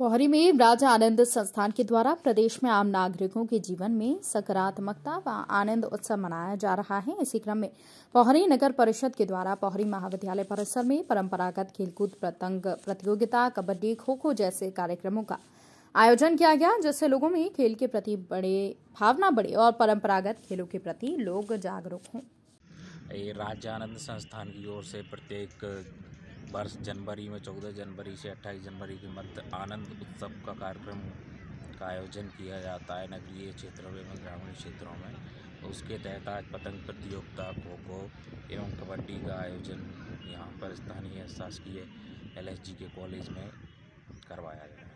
पोहरी में राजा आनंद संस्थान के द्वारा प्रदेश में आम नागरिकों के जीवन में सकारात्मकता व आनंद उत्सव मनाया जा रहा है। इसी क्रम में पोहरी नगर परिषद के द्वारा पोहरी महाविद्यालय परिसर में परंपरागत खेलकूद प्रतंग प्रतियोगिता, कबड्डी खो खो जैसे कार्यक्रमों का आयोजन किया गया, जिससे लोगों में खेल के प्रति बड़े, भावना बढ़े और परंपरागत खेलों के प्रति लोग जागरूक हों। राज्य आनंद संस्थान की ओर से प्रत्येक वर्ष जनवरी में, चौदह जनवरी से अट्ठाईस जनवरी के मध्य आनंद उत्सव का कार्यक्रम का आयोजन किया जाता है नगरीय क्षेत्रों में एवं ग्रामीण क्षेत्रों में। उसके तहत आज पतंग प्रतियोगिता खो खो एवं कबड्डी का आयोजन यहाँ पर स्थानीय शासकीय एल के कॉलेज में करवाया गया